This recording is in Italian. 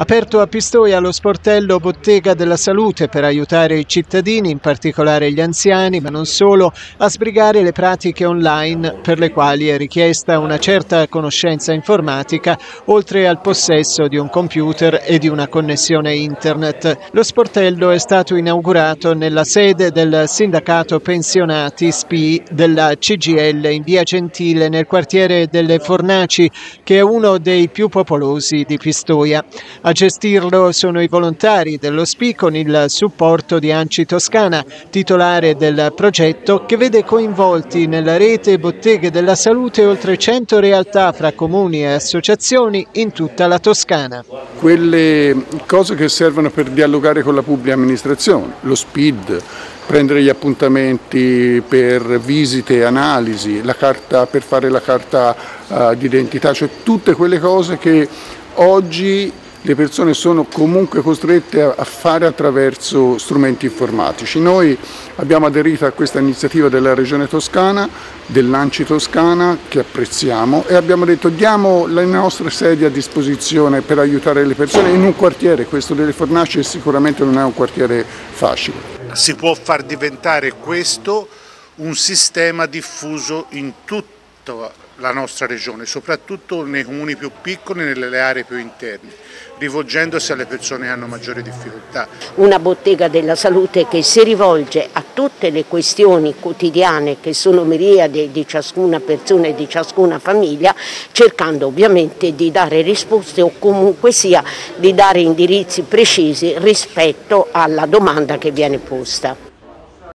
Aperto a Pistoia lo sportello Bottega della Salute per aiutare i cittadini, in particolare gli anziani, ma non solo, a sbrigare le pratiche online per le quali è richiesta una certa conoscenza informatica, oltre al possesso di un computer e di una connessione internet. Lo sportello è stato inaugurato nella sede del sindacato pensionati SPI della CGL in via Gentile nel quartiere delle Fornaci, che è uno dei più popolosi di Pistoia. A gestirlo sono i volontari dello SPI con il supporto di Anci Toscana, titolare del progetto che vede coinvolti nella rete botteghe della salute oltre 100 realtà fra comuni e associazioni in tutta la Toscana. Quelle cose che servono per dialogare con la pubblica amministrazione, lo SPID, prendere gli appuntamenti per visite analisi, carta per fare la carta uh, d'identità, cioè tutte quelle cose che oggi le persone sono comunque costrette a fare attraverso strumenti informatici. Noi abbiamo aderito a questa iniziativa della Regione Toscana, dell'Anci Toscana, che apprezziamo, e abbiamo detto diamo le nostre sedie a disposizione per aiutare le persone in un quartiere, questo delle Fornaci sicuramente non è un quartiere facile. Si può far diventare questo un sistema diffuso in tutto la nostra regione, soprattutto nei comuni più piccoli e nelle aree più interne, rivolgendosi alle persone che hanno maggiori difficoltà. Una bottega della salute che si rivolge a tutte le questioni quotidiane che sono miriade di ciascuna persona e di ciascuna famiglia, cercando ovviamente di dare risposte o comunque sia di dare indirizzi precisi rispetto alla domanda che viene posta.